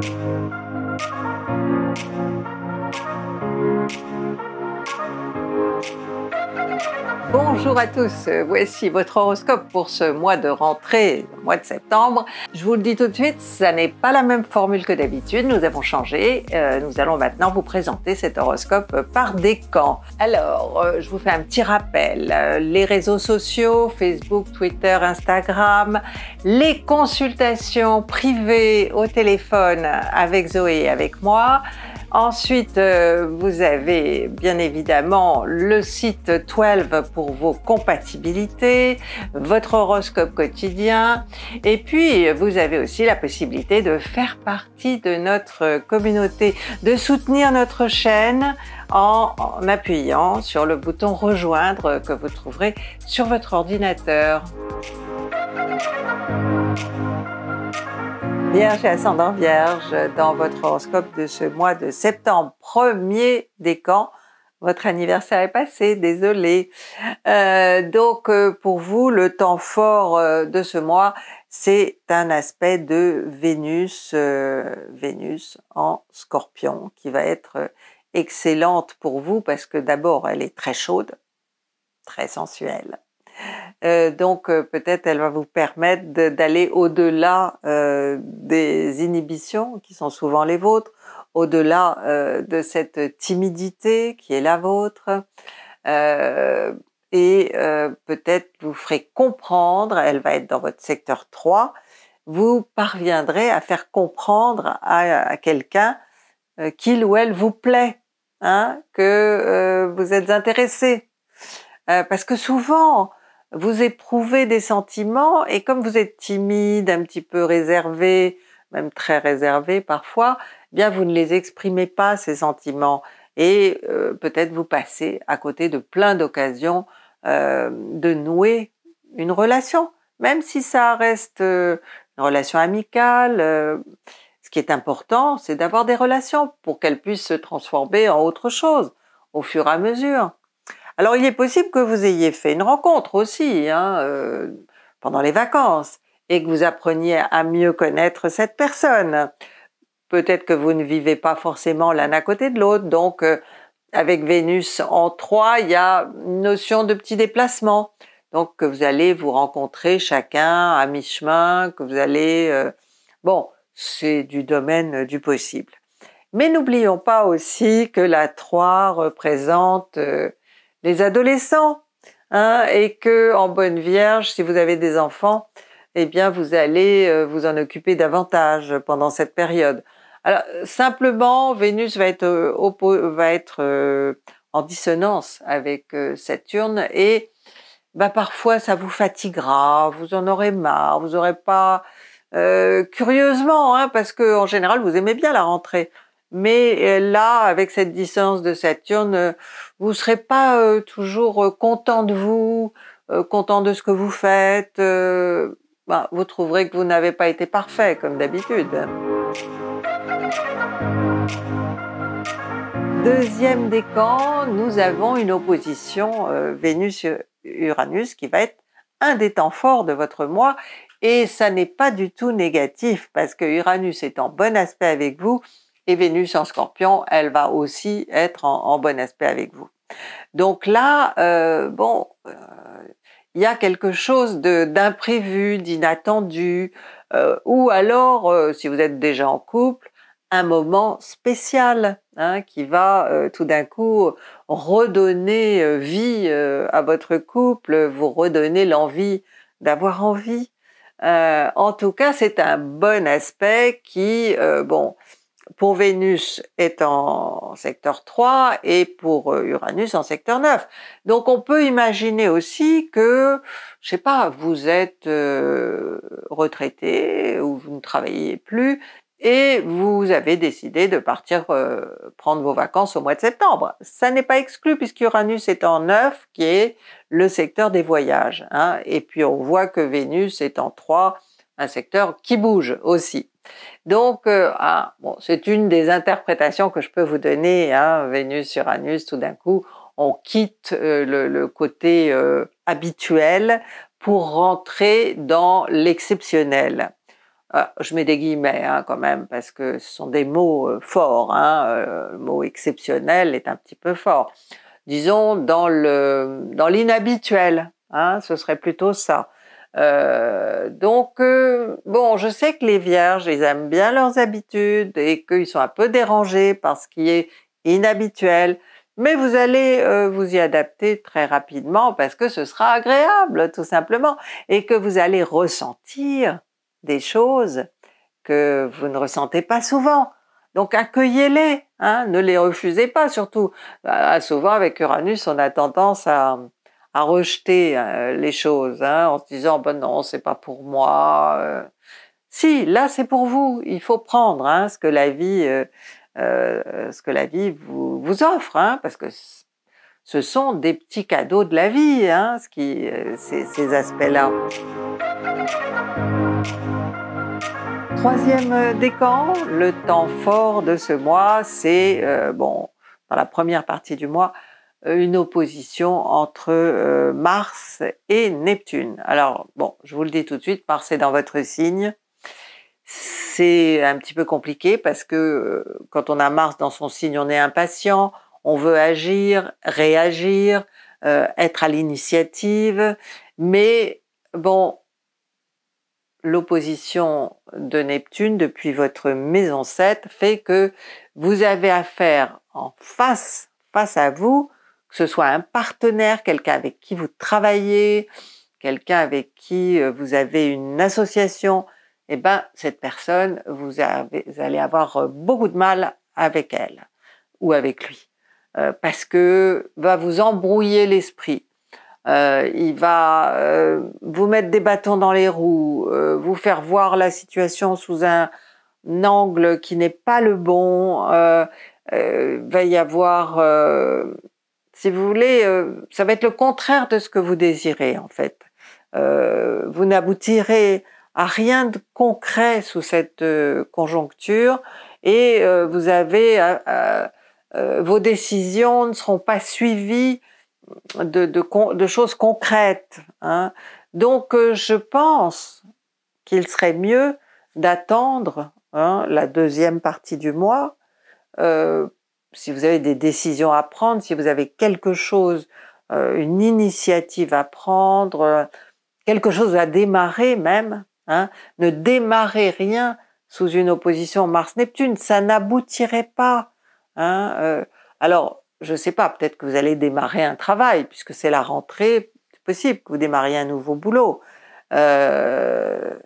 Thank you. Bonjour à tous, voici votre horoscope pour ce mois de rentrée, le mois de septembre. Je vous le dis tout de suite, ça n'est pas la même formule que d'habitude, nous avons changé. Euh, nous allons maintenant vous présenter cet horoscope par décan. Alors, euh, je vous fais un petit rappel. Euh, les réseaux sociaux, Facebook, Twitter, Instagram, les consultations privées au téléphone avec Zoé et avec moi, Ensuite, euh, vous avez bien évidemment le site 12 pour vos compatibilités, votre horoscope quotidien, et puis vous avez aussi la possibilité de faire partie de notre communauté, de soutenir notre chaîne en, en appuyant sur le bouton rejoindre que vous trouverez sur votre ordinateur. Vierge et ascendant Vierge, dans votre horoscope de ce mois de septembre, premier décan, votre anniversaire est passé, désolé. Euh, donc euh, pour vous, le temps fort euh, de ce mois, c'est un aspect de Vénus, Vénus en Scorpion, qui va être excellente pour vous parce que d'abord elle est très chaude, très sensuelle. Euh, donc euh, peut-être elle va vous permettre d'aller au-delà euh, des inhibitions qui sont souvent les vôtres, au-delà de cette timidité qui est la vôtre, et peut-être vous ferez comprendre, elle va être dans votre secteur 3, vous parviendrez à faire comprendre à, quelqu'un qu'il ou elle vous plaît, hein, que vous êtes intéressé. parce que souvent, vous éprouvez des sentiments et comme vous êtes timide, un petit peu réservé, même très réservé parfois, eh bien vous ne les exprimez pas ces sentiments et euh, peut-être vous passez à côté de plein d'occasions euh, de nouer une relation, même si ça reste euh, une relation amicale. ce qui est important, c'est d'avoir des relations pour qu'elles puissent se transformer en autre chose au fur et à mesure. Alors il est possible que vous ayez fait une rencontre aussi hein, euh, pendant les vacances et que vous appreniez à mieux connaître cette personne. Peut-être que vous ne vivez pas forcément l'un à côté de l'autre, donc euh, avec Vénus en 3, il y a une notion de petit déplacement. Donc que vous allez vous rencontrer chacun à mi-chemin, que vous allez... Euh, bon, c'est du domaine du possible. Mais n'oublions pas aussi que la 3 représente les adolescents, hein, et que en bonne vierge, si vous avez des enfants, eh bien vous allez euh, vous en occuper davantage pendant cette période. Alors simplement, Vénus va être, euh, va être euh, en dissonance avec Saturne et bah, parfois ça vous fatiguera, vous en aurez marre, vous n'aurez pas curieusement, hein, parce que en général vous aimez bien la rentrée. Mais euh, là, avec cette distance de Saturne, euh, vous serez pas euh, toujours content de vous, content de ce que vous faites. Bah, vous trouverez que vous n'avez pas été parfait, comme d'habitude. Deuxième décan, nous avons une opposition Vénus-Uranus qui va être un des temps forts de votre mois et ça n'est pas du tout négatif parce que Uranus est en bon aspect avec vous et Vénus en scorpion, elle va aussi être en, bon aspect avec vous. Donc là, euh, bon, euh, il y a quelque chose d'imprévu, d'inattendu, euh, ou alors, si vous êtes déjà en couple, un moment spécial hein, qui va tout d'un coup redonner vie à votre couple, vous redonner l'envie d'avoir envie. en tout cas, c'est un bon aspect qui, bon, pour Vénus est en secteur 3 et pour euh, Uranus en secteur 9. Donc on peut imaginer aussi que, je sais pas, vous êtes euh, retraité ou vous ne travaillez plus et vous avez décidé de partir euh, prendre vos vacances au mois de septembre. Ça n'est pas exclu puisqu'Uranus est en 9 qui est le secteur des voyages. Hein, et puis on voit que Vénus est en 3, un secteur qui bouge aussi. Donc, euh, ah, bon, c'est une des interprétations que je peux vous donner. Hein, Vénus, Uranus, tout d'un coup, on quitte euh, le, côté euh, habituel pour rentrer dans l'exceptionnel. ah, je mets des guillemets hein, quand même parce que ce sont des mots forts. Hein, le mot exceptionnel est un petit peu fort. Disons dans l'inhabituel. Hein, ce serait plutôt ça. Euh, donc bon, je sais que les vierges, ils aiment bien leurs habitudes et qu'ils sont un peu dérangés par ce qui est inhabituel mais vous allez euh, vous y adapter très rapidement parce que ce sera agréable tout simplement et que vous allez ressentir des choses que vous ne ressentez pas souvent. Donc accueillez-les, hein, ne les refusez pas surtout. Euh, souvent avec Uranus, on a tendance à, à rejeter euh, les choses hein, en se disant ben non, c'est pas pour moi. Si, là c'est pour vous. Il faut prendre hein, ce que la vie euh, ce que la vie vous, vous offre, hein, parce que ce sont des petits cadeaux de la vie, hein, ce qui, euh, ces, ces aspects-là. Troisième décan, le temps fort de ce mois, c'est, euh, bon, dans la première partie du mois, une opposition entre Mars et Neptune. Alors, bon, je vous le dis tout de suite, Mars est dans votre signe c'est un petit peu compliqué parce que euh, quand on a Mars dans son signe, on est impatient, on veut agir, réagir, euh, être à l'initiative, mais bon, l'opposition de Neptune depuis votre maison 7 fait que vous avez affaire en face, face à vous, que ce soit un partenaire, quelqu'un avec qui vous travaillez, quelqu'un avec qui euh, vous avez une association, eh ben, cette personne, vous, allez avoir euh, beaucoup de mal avec elle ou avec lui, euh, parce que va vous embrouiller l'esprit. Il va vous mettre des bâtons dans les roues, vous faire voir la situation sous un, angle qui n'est pas le bon. va y avoir, si vous voulez, ça va être le contraire de ce que vous désirez en fait. vous n'aboutirez à rien de concret sous cette euh, conjoncture et euh, vous avez euh, vos décisions ne seront pas suivies de, de, choses concrètes. Hein. Donc je pense qu'il serait mieux d'attendre hein, la deuxième partie du mois. Si vous avez des décisions à prendre, si vous avez quelque chose, une initiative à prendre, quelque chose à démarrer même, Hein. ne démarrez rien sous une opposition Mars-Neptune, ça n'aboutirait pas. Hein. Euh, alors, je ne sais pas, peut-être que vous allez démarrer un travail, puisque c'est la rentrée, c'est possible que vous démarriez un nouveau boulot. Euh,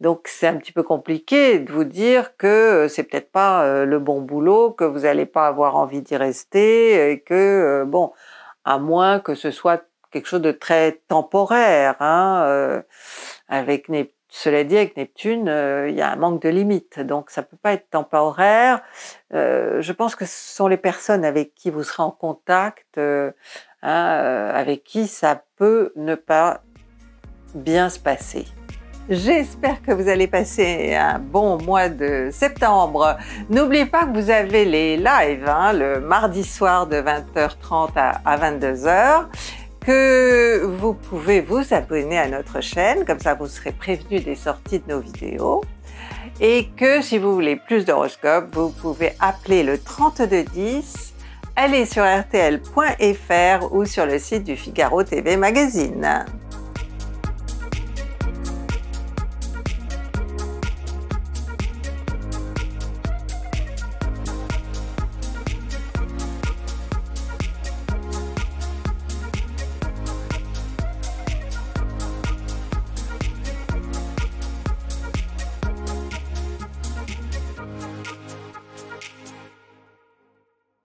donc c'est un petit peu compliqué de vous dire que c'est peut-être pas euh, le bon boulot, que vous n'allez pas avoir envie d'y rester, et que bon, à moins que ce soit quelque chose de très temporaire. Hein, avec cela dit, avec Neptune, euh, il y a un manque de limites, donc ça peut pas être temporaire. Euh, je pense que ce sont les personnes avec qui vous serez en contact, euh, hein, avec qui ça peut ne pas bien se passer. J'espère que vous allez passer un bon mois de septembre. N'oubliez pas que vous avez les lives hein, le mardi soir de 20h30 à 22h que vous pouvez vous abonner à notre chaîne, comme ça vous serez prévenu des sorties de nos vidéos. Et que si vous voulez plus d'horoscopes, vous pouvez appeler le 3210, aller sur rtl.fr ou sur le site du Figaro TV Magazine.